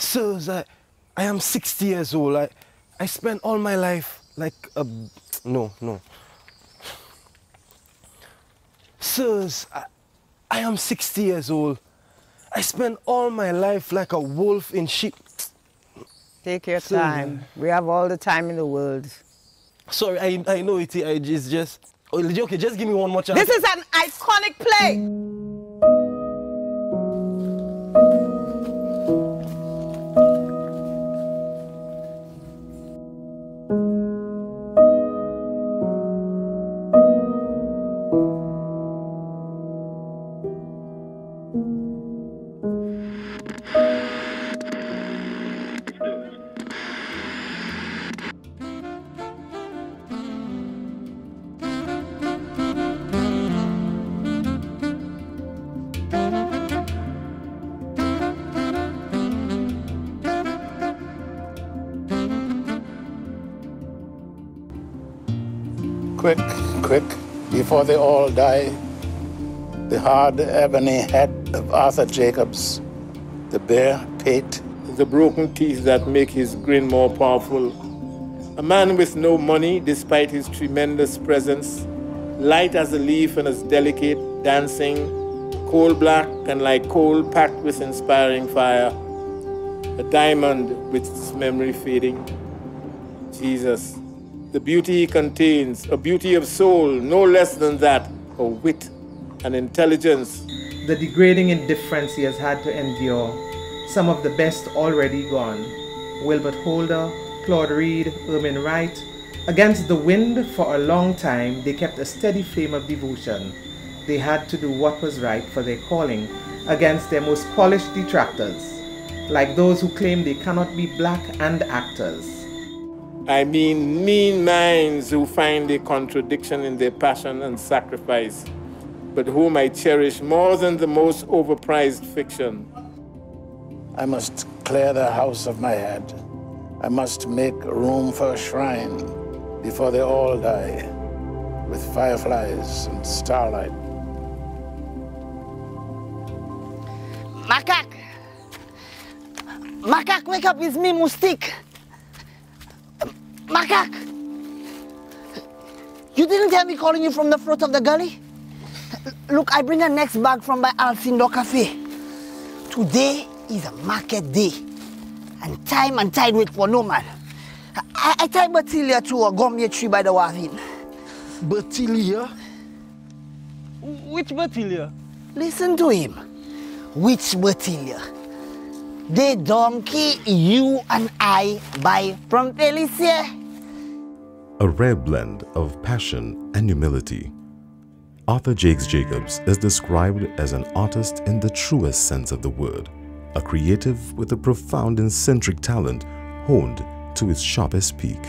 Sirs, I, I am 60 years old. I, I spent all my life like a. No, no. Sirs, I, I am 60 years old. I spent all my life like a wolf in sheep. Take your time. We have all the time in the world. Sorry, I, I know it. I, it's just. Oh, okay, just give me one more chance. This is an iconic play. Quick, quick, before they all die, the hard ebony head of Arthur Jacobs, the bare pate, the broken teeth that make his grin more powerful. A man with no money, despite his tremendous presence, light as a leaf and as delicate, dancing, coal black and like coal packed with inspiring fire. A diamond with its memory fading. Jesus, the beauty he contains, a beauty of soul, no less than that, a wit, and intelligence. The degrading indifference he has had to endure, some of the best already gone. Wilbert Holder, Claude Reed, Ermin Wright. Against the wind for a long time, they kept a steady flame of devotion. They had to do what was right for their calling against their most polished detractors, like those who claim they cannot be black and actors. I mean, mean minds who find a contradiction in their passion and sacrifice, but whom I cherish more than the most overpriced fiction. I must clear the house of my head. I must make room for a shrine before they all die with fireflies and starlight. Makak! Makak, wake up, it's me, Moustique. Makak! You didn't hear me calling you from the front of the gully? Look, I bring a next bag from by Alcindo Cafe. Today is a market day. And time and tide wait for no man. I, I tied Bertilia to a gomye tree by the Wavin. Bertilia? Which Bertilia? Listen to him. Which Bertilia? The donkey you and I buy from Felicia. A rare blend of passion and humility. Arthur Jakes Jacobs is described as an artist in the truest sense of the word, a creative with a profound and centric talent honed to its sharpest peak.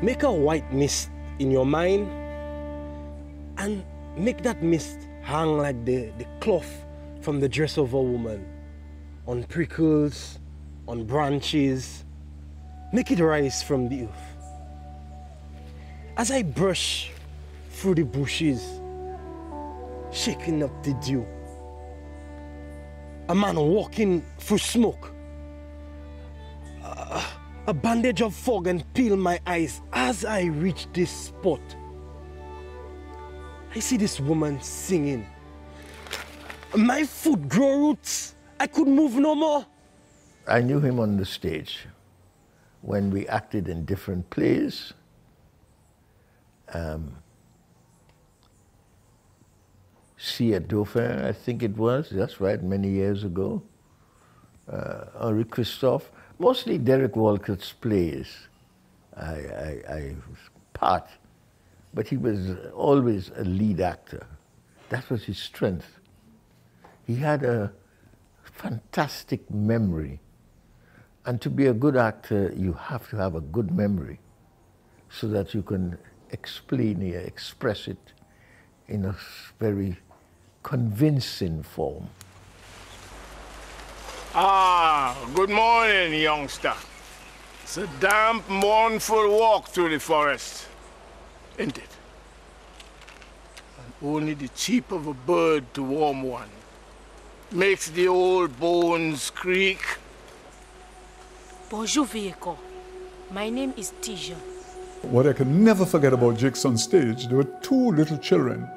Make a white mist in your mind and make that mist hang like the, the cloth from the dress of a woman on prickles, on branches. Make it rise from the earth. As I brush through the bushes, shaking up the dew, a man walking through smoke, a, a bandage of fog and peel my eyes as I reach this spot. I see this woman singing. My foot grow roots. I could move no more. I knew him on the stage when we acted in different plays. Um, Sea at Dauphin, I think it was, that's right, many years ago. Uh, Henri Christophe, mostly Derek Walcott's plays. I, I, I part, but he was always a lead actor. That was his strength. He had a fantastic memory. And to be a good actor, you have to have a good memory so that you can explain it, express it in a very convincing form. Ah, good morning, youngster. It's a damp, mournful walk through the forest, isn't it? And only the cheep of a bird to warm one makes the old bones creak. Bonjour, Vieko. My name is Tisha. What I can never forget about Jakes on stage, there were two little children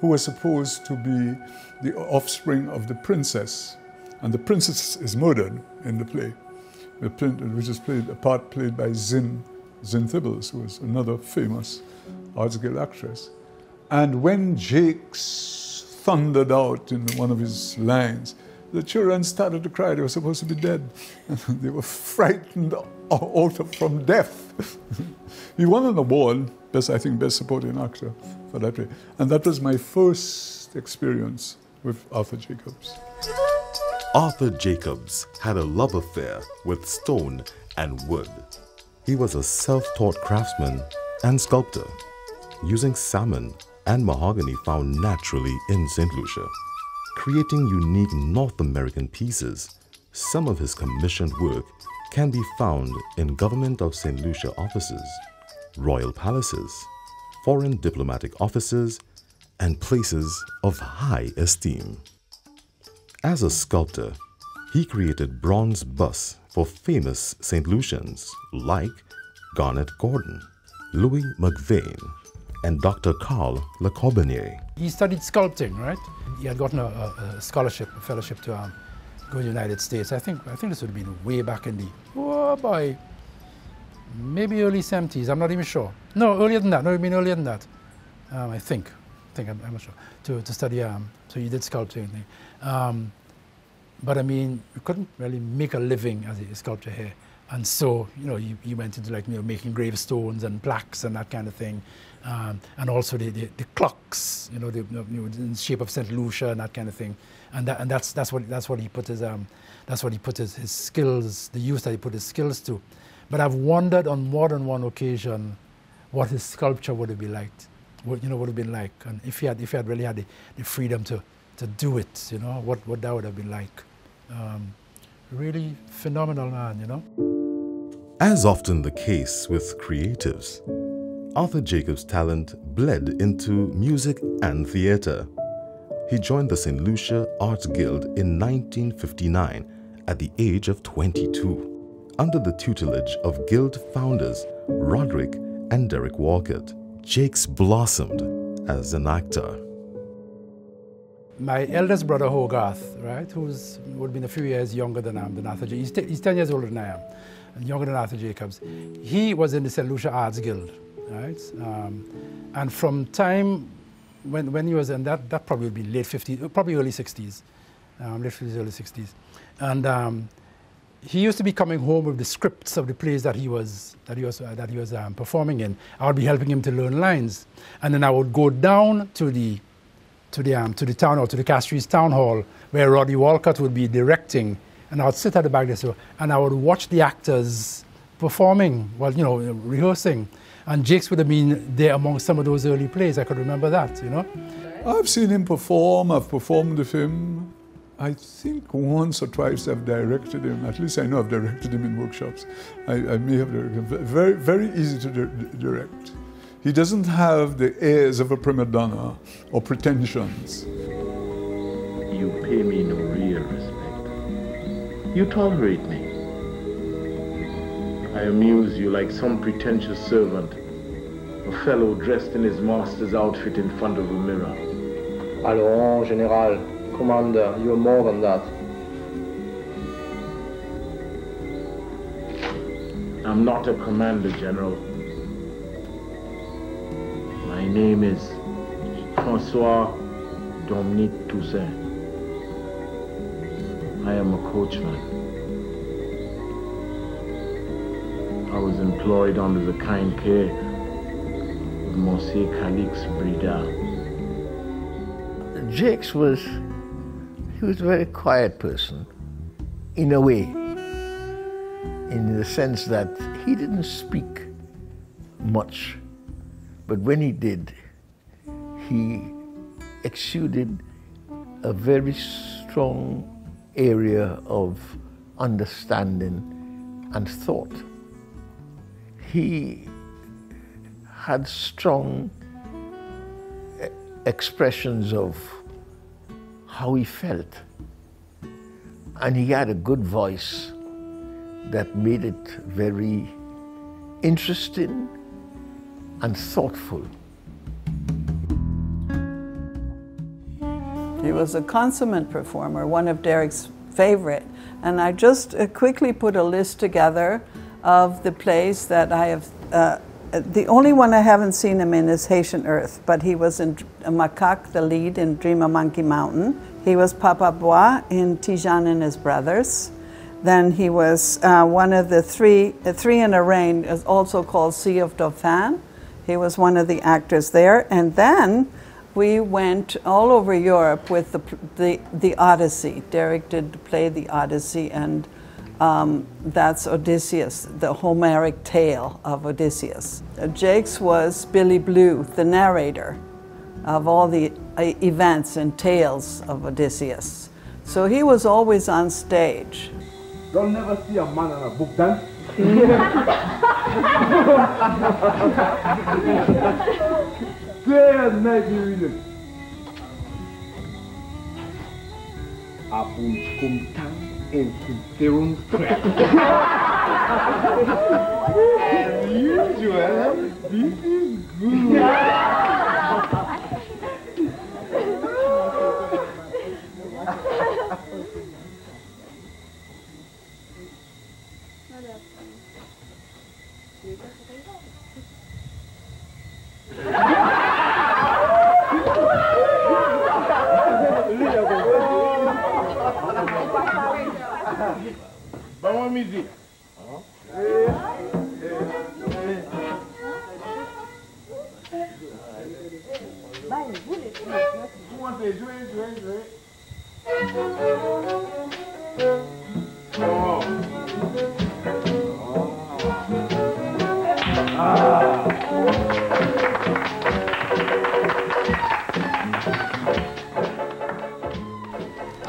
who were supposed to be the offspring of the princess. And the princess is murdered in the play, which is played, a part played by Zin, Zin Thibbles, who was another famous Arts Guild actress. And when Jakes thundered out in one of his lines, the children started to cry. They were supposed to be dead. they were frightened out from death. he won an award, best I think, best supporting actor for that play, and that was my first experience with Arthur Jacobs. Arthur Jacobs had a love affair with stone and wood. He was a self-taught craftsman and sculptor, using salmon and mahogany found naturally in St. Lucia. Creating unique North American pieces, some of his commissioned work can be found in Government of St. Lucia offices, royal palaces, foreign diplomatic offices, and places of high esteem. As a sculptor, he created bronze busts for famous St. Lucians like Garnet Gordon, Louis McVane, and Dr. Carl Le. He studied sculpting, right? He had gotten a, a, scholarship, a fellowship to um, go to the United States. I think I think this would have been way back in the oh boy, maybe early 70s. I'm not even sure. No, earlier than that. No, I mean earlier than that. Um, I think. I think I'm, I'm, not sure. To, to study. Um, so you did sculpting. Um, but I mean, you couldn't really make a living as a sculptor here. And so, you know, you, you went into like, you know, making gravestones and plaques and that kind of thing. Um, and also the, the, the, clocks, you know, the, you know, in shape of St. Lucia and that kind of thing. And, that, and that's, that's, what, that's what he put his, um, that's what he put his, his skills, the use that he put his skills to. But I've wondered on more than one occasion what his sculpture would have been like, what, you know, would have been like. And if he had, if he had really had the, the freedom to, to do it, you know, what, what that would have been like. Um, really phenomenal man, you know. As often the case with creatives, Arthur Jacobs' talent bled into music and theatre. He joined the St. Lucia Arts Guild in 1959 at the age of 22, under the tutelage of Guild founders Roderick and Derek Walcott. Jakes blossomed as an actor. My eldest brother Hogarth, right, who's would have been a few years younger than I am, than Arthur Jacobs. He's, he's 10 years older than I am, younger than Arthur Jacobs. He was in the St. Lucia Arts Guild, right? Um, and from time when, when he was in that, that probably would be late 50s, probably early 60s, um, late 50s, early 60s. And um, he used to be coming home with the scripts of the plays that he was, that he was, uh, that he was um, performing in. I would be helping him to learn lines. And then I would go down to the, to the, um, to the town hall, to the Castries Town Hall, where Roddy Walcott would be directing. And I would sit at the back there, and I would watch the actors performing, well, you know, rehearsing. And Jakes would have been there among some of those early plays. I could remember that, you know. I've seen him perform. I've performed with him. I think once or twice I've directed him. At least I know I've directed him in workshops. I, I may have directed him. Very, very easy to di direct. He doesn't have the airs of a prima donna or pretensions. You pay me no real respect. You tolerate me. I amuse you like some pretentious servant, a fellow dressed in his master's outfit in front of a mirror. Alors, General, Commander, you're more than that. I'm not a commander, General. My name is Francois Dominique Toussaint. I am a coachman. I was employed under the kind care of Monsieur Calix Brida. Jakes was, he was a very quiet person, in a way, in the sense that he didn't speak much, but when he did, he exuded a very strong area of understanding and thought he had strong expressions of how he felt. And he had a good voice. that made it very interesting and thoughtful. He was a consummate performer, one of Derek's favorite. And I just uh, quickly put a list together of the plays that I have. Uh, the only one I haven't seen him in is Haitian Earth, but he was in Makak, the lead in Dream of Monkey Mountain. He was Papa Bois in Ti-Jean and His Brothers. Then he was uh, one of the three, uh, Three in a Rain, is also called Sea of Dauphin. He was one of the actors there. And then we went all over Europe with the, the, the Odyssey. Derek did play the Odyssey, and um, that's Odysseus, the Homeric tale of Odysseus. Uh, Jakes was Billy Blue, the narrator of all the uh, events and tales of Odysseus. So he was always on stage. You'll never see a man in a book dance. Day and night you read it. Apun kumtang en kumterun crap. As usual, this is good. bizi.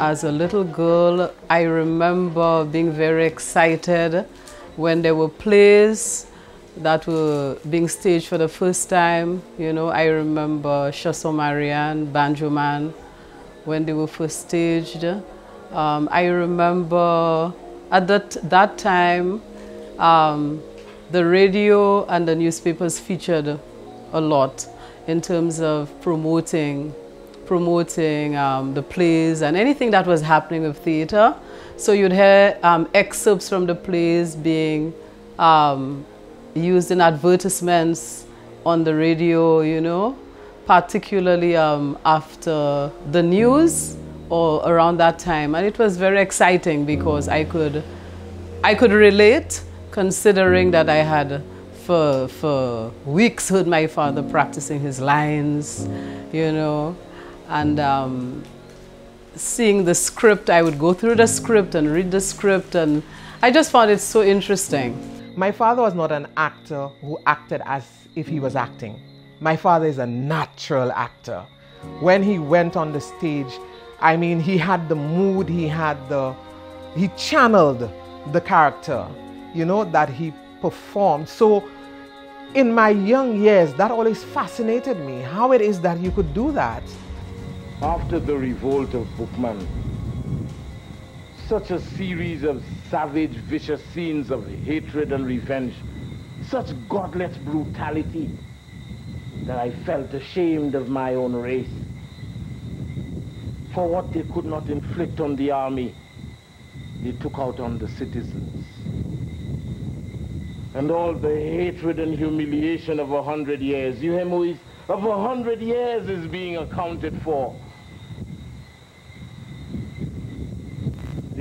As a little girl, I remember being very excited when there were plays that were being staged for the first time. You know, I remember Chanson Marianne, Banjo Man, when they were first staged. Um, I remember at that, that time, um, the radio and the newspapers featured a lot in terms of promoting promoting um, the plays and anything that was happening with theatre. So you'd hear um, excerpts from the plays being um, used in advertisements on the radio, you know, particularly um, after the news or around that time. And it was very exciting because I could, I could relate considering that I had for, for weeks heard my father practicing his lines, you know, and um, seeing the script, I would go through the script and read the script, and I just found it so interesting. My father was not an actor who acted as if he was acting. My father is a natural actor. When he went on the stage, I mean, he had the mood, he had the, he channeled the character, you know, that he performed. So, in my young years, that always fascinated me how it is that you could do that. After the revolt of Boukman, such a series of savage, vicious scenes of hatred and revenge, such godless brutality, that I felt ashamed of my own race. For what they could not inflict on the army, they took out on the citizens. And all the hatred and humiliation of a hundred years, you hear, Moise, of a hundred years is being accounted for.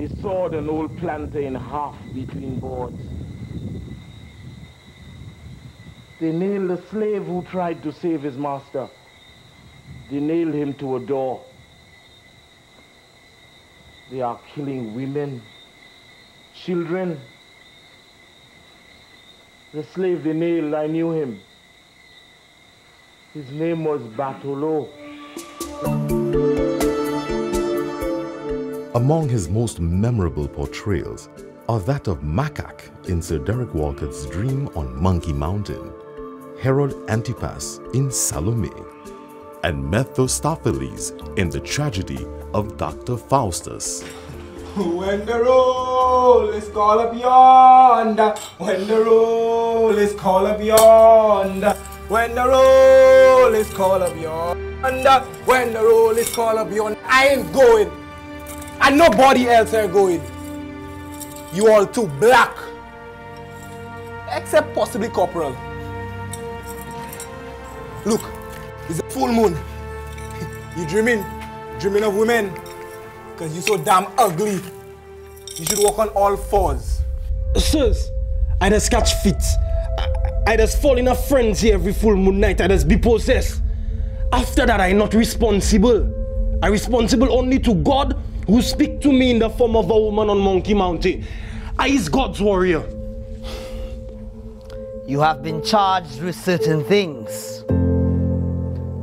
They sawed an old planter in half between boards. They nailed a slave who tried to save his master. They nailed him to a door. They are killing women, children. The slave they nailed, I knew him. His name was Bartolo. Among his most memorable portrayals are that of Makak in Sir Derek Walcott's Dream on Monkey Mountain, Herod Antipas in Salome, and Mephistopheles in the tragedy of Dr. Faustus. When the roll is called up yonder, when the roll is called up yonder, when the roll is called up yonder, when the roll is called up yonder, I ain't going, and nobody else are going. You all too black, except possibly Corporal. Look, it's a full moon. You dreaming, dreaming of women, because you're so damn ugly. You should walk on all fours. Sirs, I just catch fit. I, I just fall in a frenzy every full moon night. I just be possessed. After that, I not responsible. I responsible only to God who speak to me in the form of a woman on Monkey Mountain. I is God's warrior. You have been charged with certain things.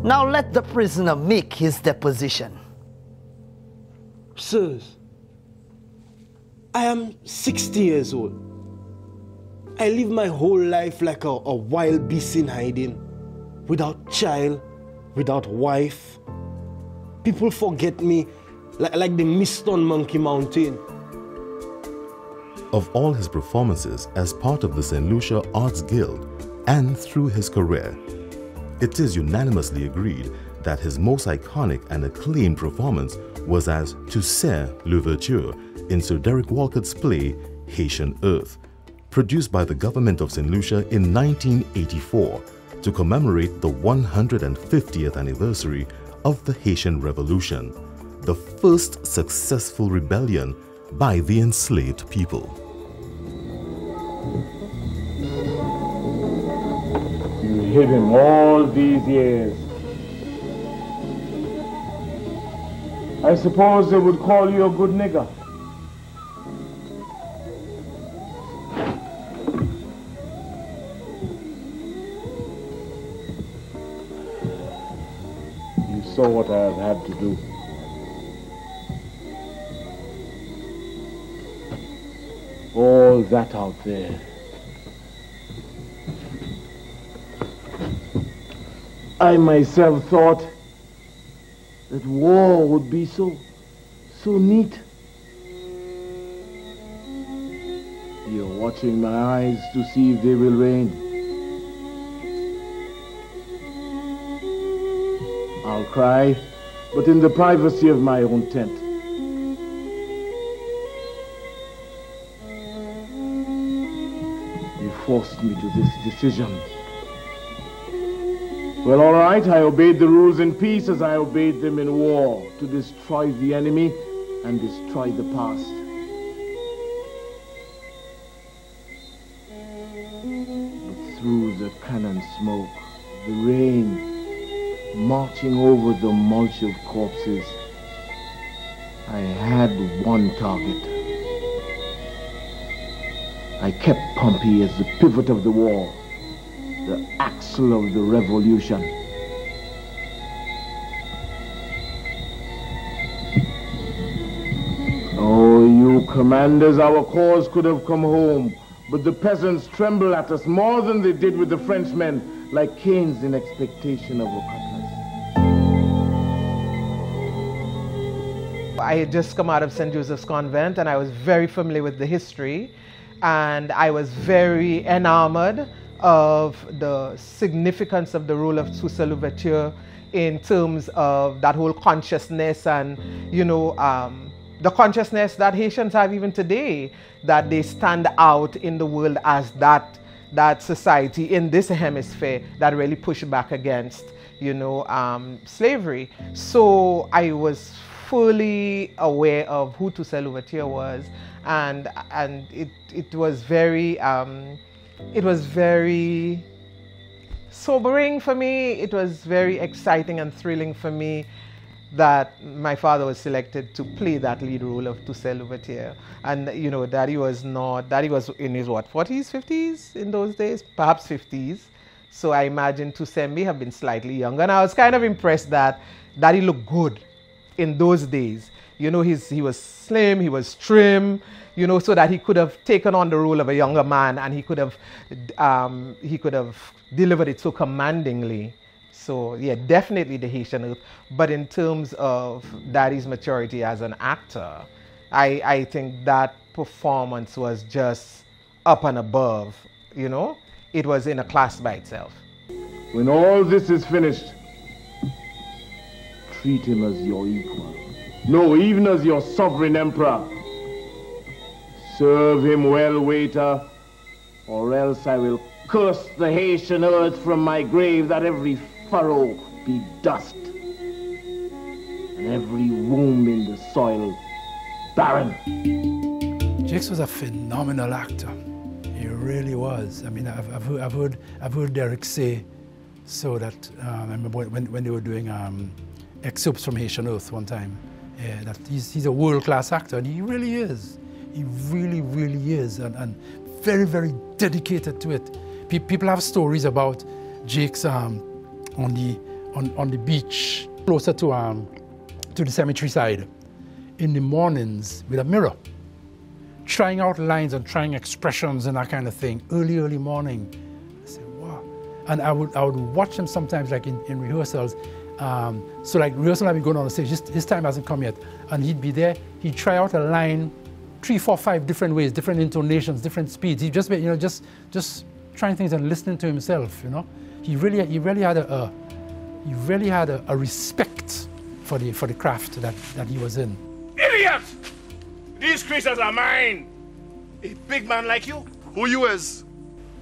Now let the prisoner make his deposition. Sirs, I am 60 years old. I live my whole life like a, a wild beast in hiding, without child, without wife. People forget me like, like the mist on Monkey Mountain. Of all his performances as part of the St. Lucia Arts Guild and through his career, it is unanimously agreed that his most iconic and acclaimed performance was as Toussaint Louverture in Sir Derek Walcott's play Haitian Earth, produced by the government of St. Lucia in 1984 to commemorate the 150th anniversary of the Haitian Revolution, the first successful rebellion by the enslaved people. You hid him all these years. I suppose they would call you a good nigger. You saw what I have had to do. All that out there. I myself thought that war would be so, so neat. You're watching my eyes to see if they will rain. I'll cry, but in the privacy of my own tent. Forced me to this decision. Well, all right, I obeyed the rules in peace as I obeyed them in war, to destroy the enemy and destroy the past. But through the cannon smoke, the rain, marching over the mulch of corpses, I had one target. I kept Pompey as the pivot of the war the axle of the revolution. Oh, you commanders, our cause could have come home, but the peasants tremble at us more than they did with the Frenchmen, like canes in expectation of a cutlass. I had just come out of St. Joseph's Convent and I was very familiar with the history and I was very enamored of the significance of the role of Toussaint Louverture in terms of that whole consciousness and, you know, um, the consciousness that Haitians have even today, that they stand out in the world as that, that society in this hemisphere that really pushed back against, you know, um, slavery. So I was fully aware of who Toussaint Louverture was, and and it it was very um, it was very sobering for me. It was very exciting and thrilling for me that my father was selected to play that lead role of Toussaint Louverture. And, you know, Daddy was not, Daddy was in his what, 40s, 50s in those days? Perhaps 50s. So I imagine Toussaint may have been slightly younger. And I was kind of impressed that Daddy looked good in those days. You know, he's, he was slim, he was trim, you know, so that he could have taken on the role of a younger man and he could have, um, he could have delivered it so commandingly. So yeah, definitely the Haitian Earth. But in terms of Daddy's maturity as an actor, I, I think that performance was just up and above, you know, it was in a class by itself. When all this is finished, treat him as your equal. No, even as your sovereign emperor. Serve him well, waiter, or else I will curse the Haitian earth from my grave that every furrow be dust, and every womb in the soil barren. Jakes was a phenomenal actor. He really was. I mean, I've, I've, heard, I've, heard, I've heard Derek say so that, um, I remember when, when they were doing um, excerpts from Haitian Earth one time, yeah, that he's, he's a world-class actor, and he really is. He really, really is, and, and very, very dedicated to it. Pe people have stories about Jakes um, on, the, on, on the beach, closer to, um, to the cemetery side, in the mornings with a mirror, trying out lines and trying expressions and that kind of thing, early, early morning. I said, wow. And I would, I would watch him sometimes, like in, in rehearsals, um, so like rehearsal had been going on the stage, his, his, time hasn't come yet. And he'd be there, he'd try out a line three, four, five different ways, different intonations, different speeds. He just, you know, just, just trying things and listening to himself, you know. He really, he really had a, a he really had a, a, respect for the, for the craft that, that he was in. Idiot! These creatures are mine. A big man like you? Who you is?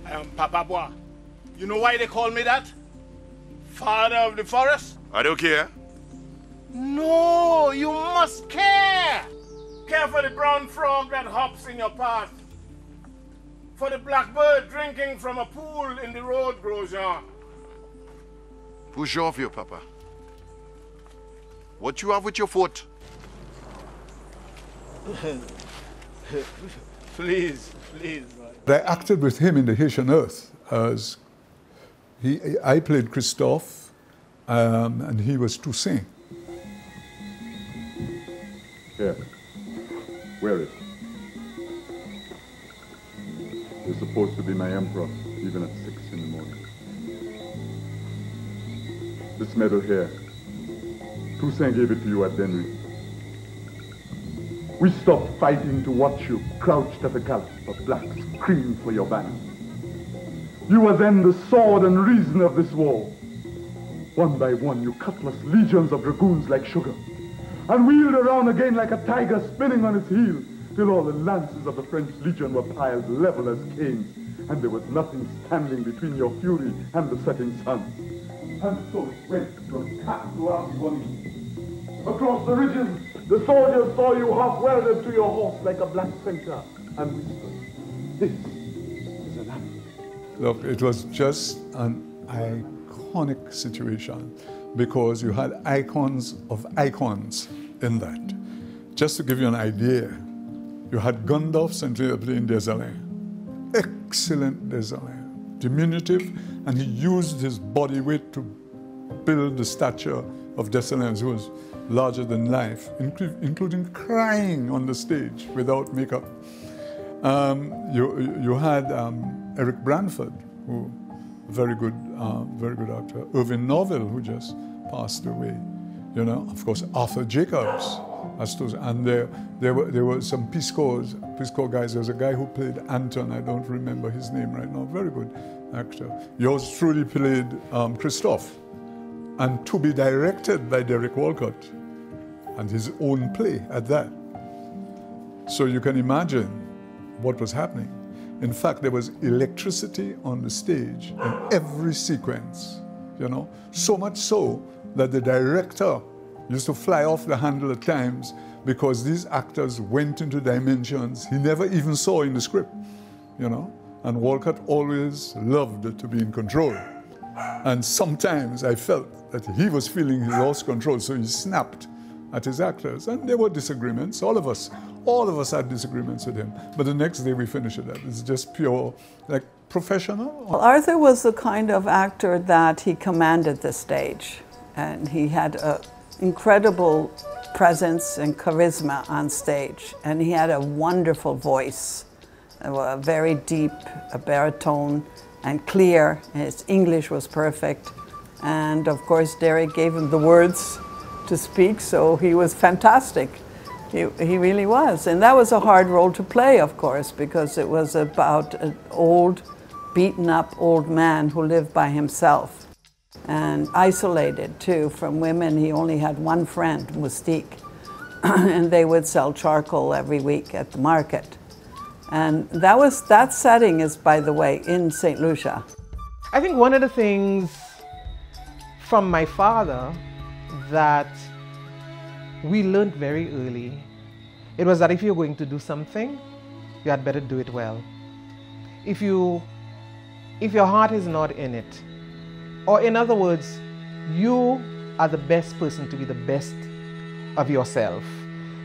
I am Papa Bois. You know why they call me that? Father of the forest? I don't care. No, you must care. Care for the brown frog that hops in your path. For the blackbird drinking from a pool in the road, Grosjean. Push off you, Papa. What you have with your foot? please, please. I acted with him in the Haitian Earth as he, I played Christophe um, and he was Toussaint. Here. Wear it. You're supposed to be my emperor, even at six in the morning. This medal here, Toussaint gave it to you at Dennery. We stopped fighting to watch you crouched at the gallop of blacks screaming for your banner. You were then the sword and reason of this war. One by one, you cutlass legions of dragoons like sugar, and wheeled around again like a tiger spinning on its heel, till all the lances of the French legion were piled level as canes, and there was nothing standing between your fury and the setting sun. And so it went from cat to army Across the ridges, the soldiers saw you half welded to your horse like a black centaur and whispered, this is an act. Look, it was just an iconic situation because you had icons of icons in that. Just to give you an idea, you had Gundolf Saint-Pierre playing Désolé. Excellent Désolé. Diminutive, and he used his body weight to build the stature of Dessalines, who was larger than life, including crying on the stage without makeup. Um, you, you had um, Eric Branford, who very good, uh, very good actor. Irvin Norville, who just passed away. You know, of course, Arthur Jacobs. And there, there, were, there were some Peace Corps, Peace Corps guys. There was a guy who played Anton. I don't remember his name right now. Very good actor. Yours truly played um, Christophe. And to be directed by Derek Walcott and his own play at that. So you can imagine what was happening. In fact, there was electricity on the stage in every sequence, you know, so much so that the director used to fly off the handle at times because these actors went into dimensions he never even saw in the script, you know. And Walcott always loved to be in control. And sometimes I felt that he was feeling he lost control, so he snapped at his actors. And there were disagreements. All of us, all of us had disagreements with him. But the next day we finished it up. It's just pure, like professional. Well, Arthur was the kind of actor that he commanded the stage. And he had an incredible presence and charisma on stage. And he had a wonderful voice, a very deep, a baritone, and clear. His English was perfect. And of course, Derek gave him the words to speak, so he was fantastic. He, he really was. And that was a hard role to play, of course, because it was about an old, beaten up old man who lived by himself and isolated too from women. He only had one friend, Moustique, and they would sell charcoal every week at the market. And that was that setting is, by the way, in St. Lucia. I think one of the things from my father that we learned very early. It was that if you're going to do something, you had better do it well. If you if your heart is not in it, or in other words, you are the best person to be the best of yourself.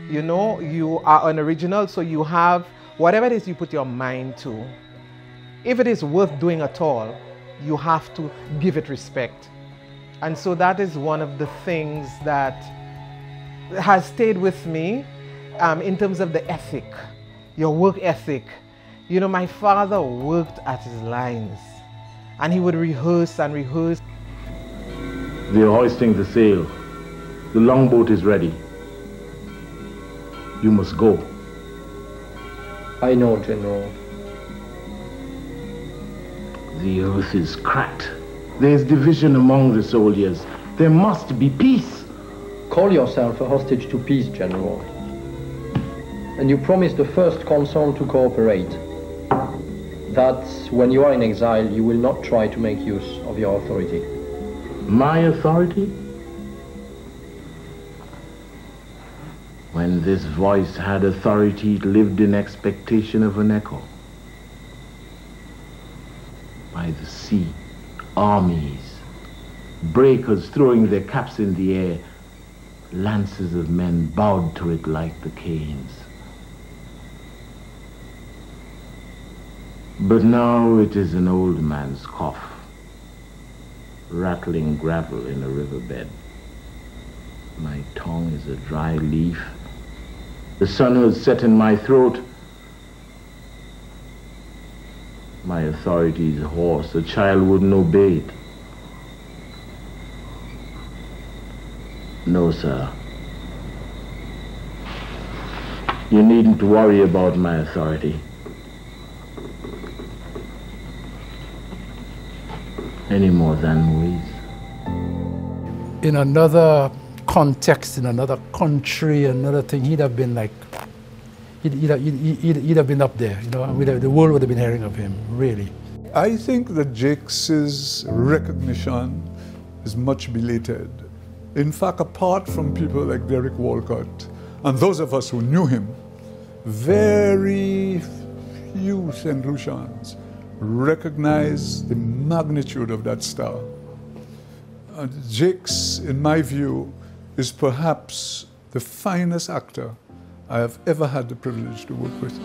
You know, you are an original, so you have whatever it is you put your mind to. If it is worth doing at all, you have to give it respect. And so that is one of the things that has stayed with me um, in terms of the ethic, your work ethic. You know, my father worked at his lines and he would rehearse and rehearse. They're hoisting the sail. The longboat is ready. You must go. I know, General. The earth is cracked. There's division among the soldiers. There must be peace. Call yourself a hostage to peace, General. And you promise the first consul to cooperate. That when you are in exile, you will not try to make use of your authority. My authority? When this voice had authority, it lived in expectation of an echo. By the sea, armies, breakers throwing their caps in the air, lances of men bowed to it like the canes. But now it is an old man's cough, rattling gravel in a riverbed. My tongue is a dry leaf. The sun has set in my throat. My authority is hoarse. A child wouldn't obey it. No, sir. You needn't worry about my authority. Any more than Moise. In another context, in another country, another thing, he'd have been like, he'd, he'd, he'd, he'd, he'd have been up there, you know, hmm. have, the world would have been hearing of him, really. I think that Jakes's recognition is much belated. In fact, apart from people like Derek Walcott and those of us who knew him, very few St. Lucians recognize the magnitude of that star. Uh, Jakes, in my view, is perhaps the finest actor I have ever had the privilege to work with.